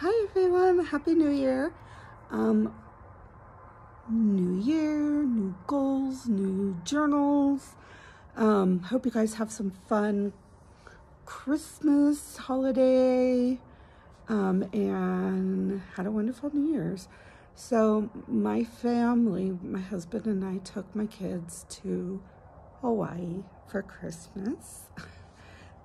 Hi everyone, Happy New Year. Um, new year, new goals, new journals. Um, hope you guys have some fun Christmas holiday um, and had a wonderful New Year's. So my family, my husband and I took my kids to Hawaii for Christmas.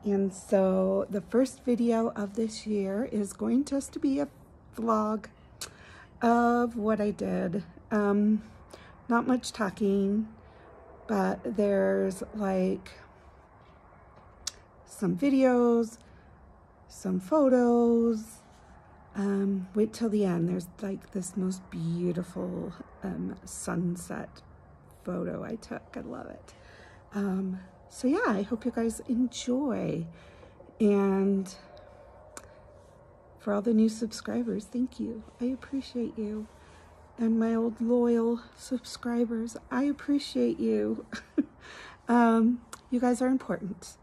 And so the first video of this year is going just to be a vlog of what I did. Um, not much talking, but there's like some videos, some photos. Um, wait till the end. There's like this most beautiful um, sunset photo I took. I love it. Um, so yeah, I hope you guys enjoy. And for all the new subscribers, thank you. I appreciate you. And my old loyal subscribers, I appreciate you. um, you guys are important.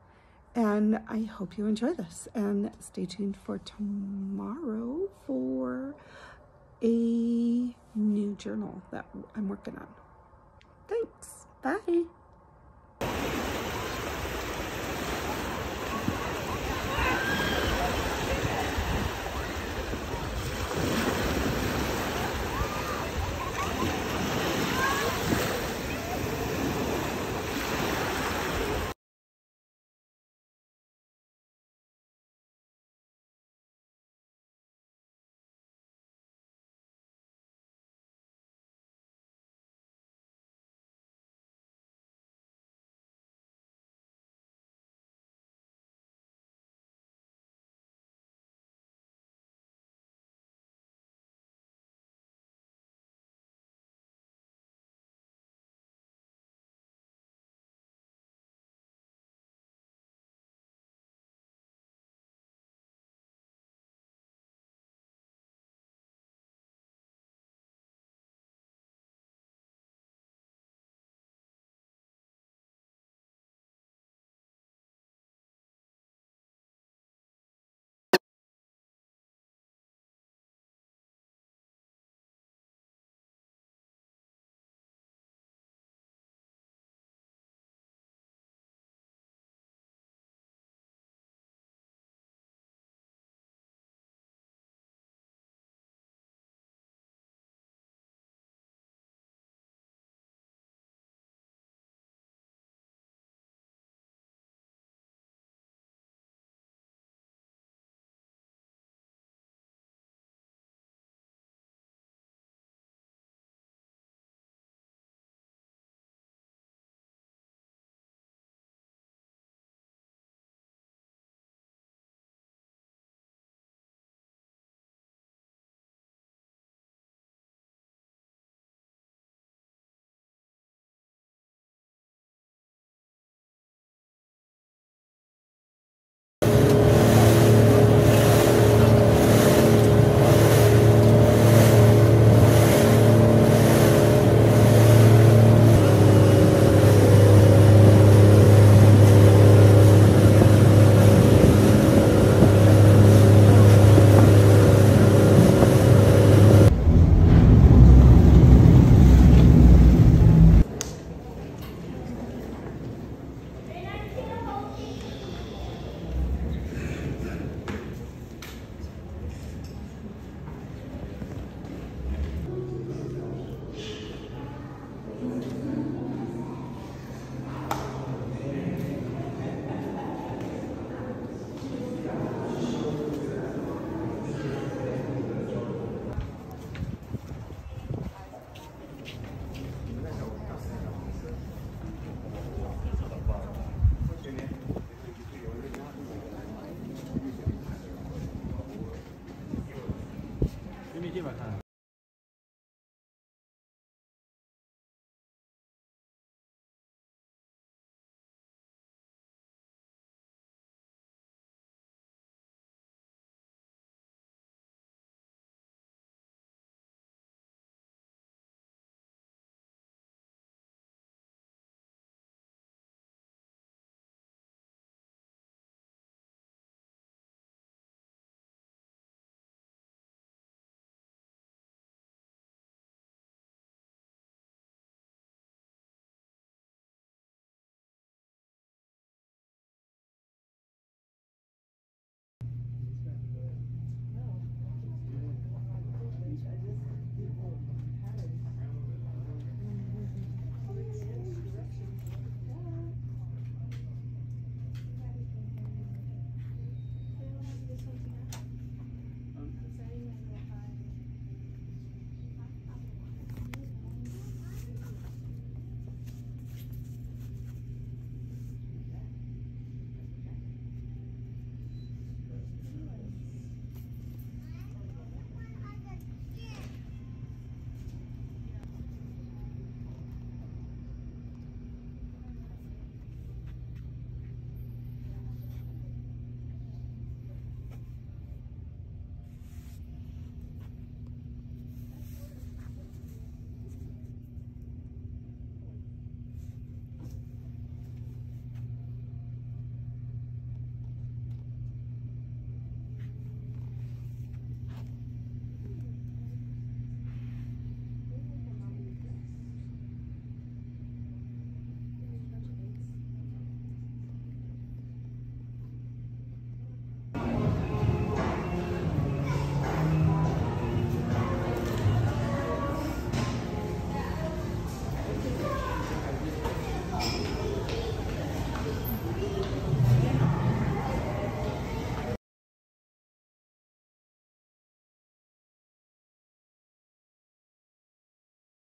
And I hope you enjoy this. And stay tuned for tomorrow for a new journal that I'm working on. Thanks. Bye.